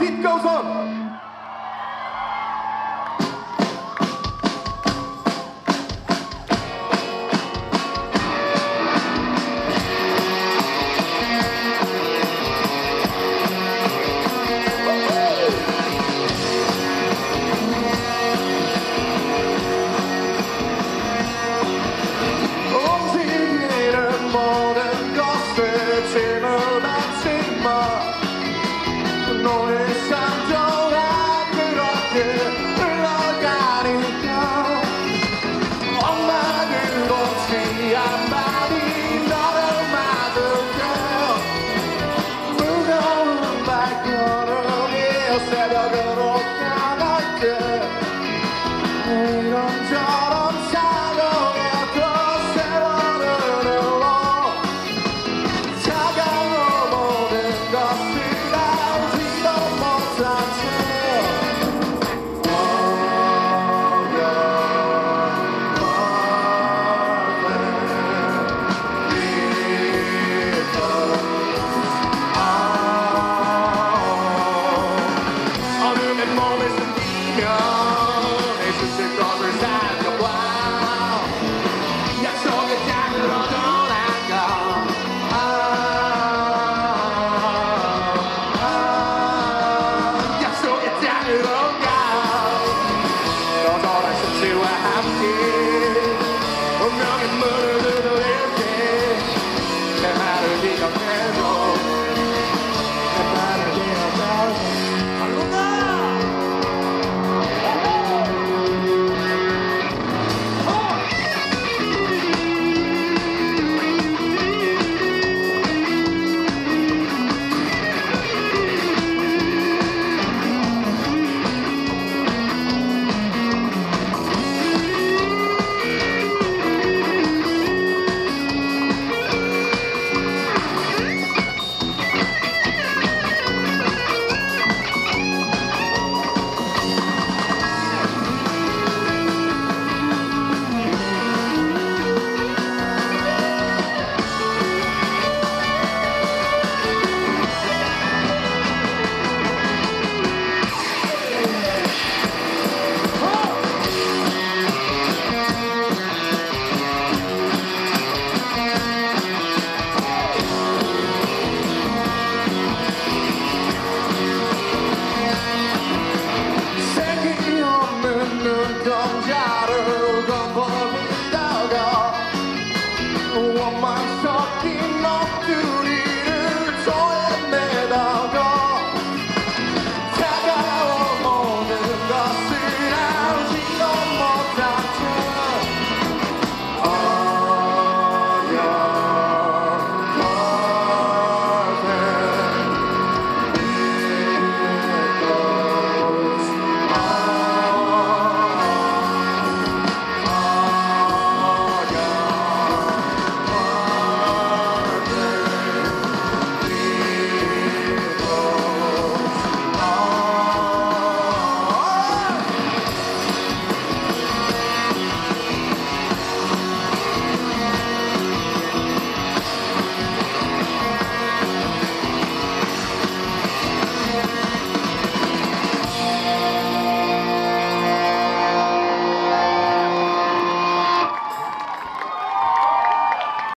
beat goes on. wrong and murder little infants. And how to be a man.